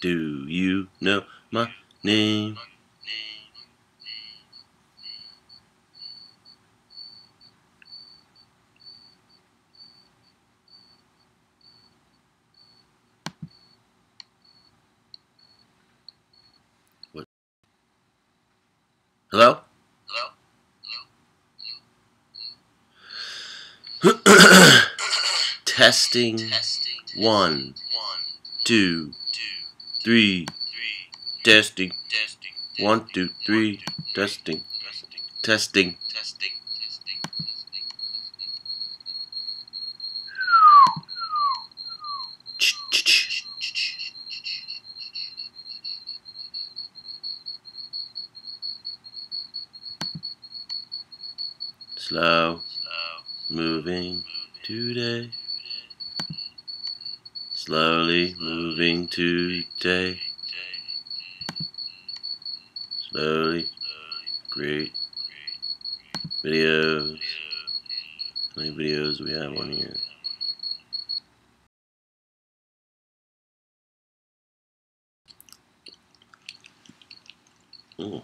Do you know my name? What? Hello? Testing. One, two, three. Testing. One, two, three. Testing. Testing. Testing. Testing, testing, testing. Slow. Moving today. Slowly moving today. Slowly. Great. Videos. How many videos we have on here? Oh.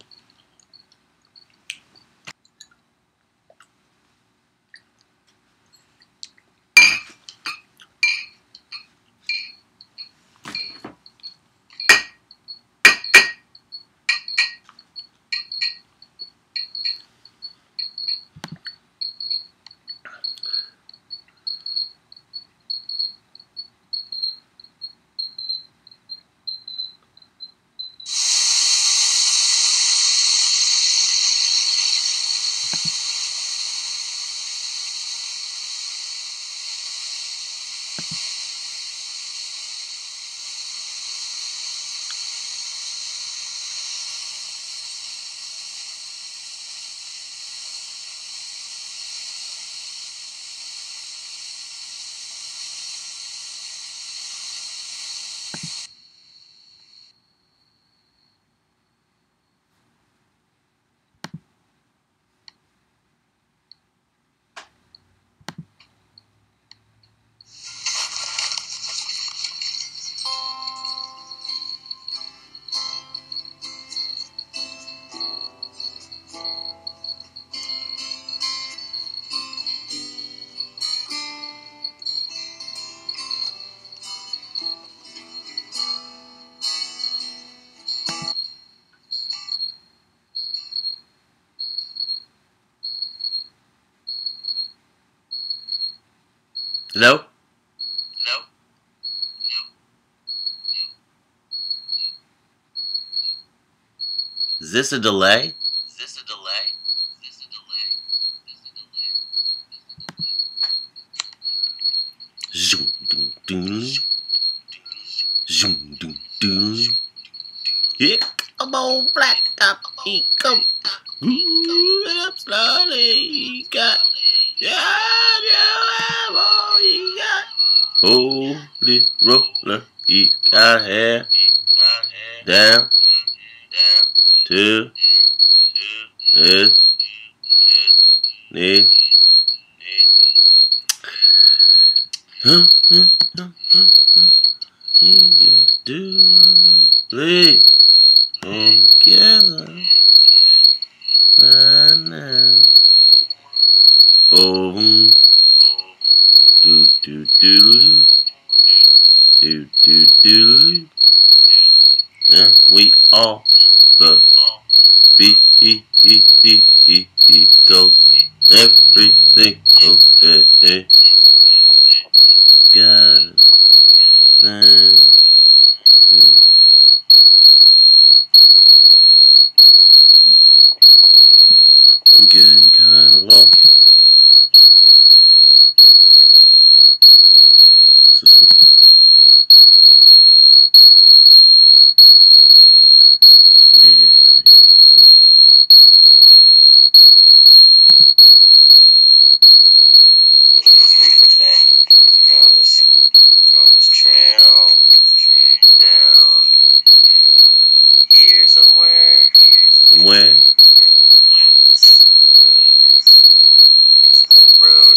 Hello? Hello? Is this a delay? Is this a delay? Is this a delay? Is this a delay? Zoom, ding, ding. Zoom, ding, ding. Yeah, come on, black up, he come. Ooh, up slowly, got. Yeah, yeah, all he got. Holy roller, he got hair down to his knees. knee. Huh, huh, huh, huh, huh. He just do what please. Together right now. Oh, mm, do do do do do do do. Yeah, we all the be e e e e e goes everything okay. Got it. To I'm getting kinda lost. This one. Man. Weird. number three for today. Found us on this trail down here somewhere. Somewhere. This road here. I think it's an old road.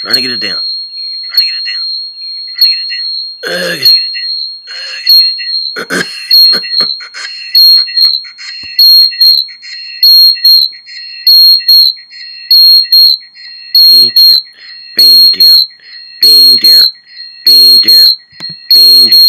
Trying to get it down. Trying to get it down. Trying to get it down. Okay. Being dear, being dear, being down, being down, being down, being down, being down.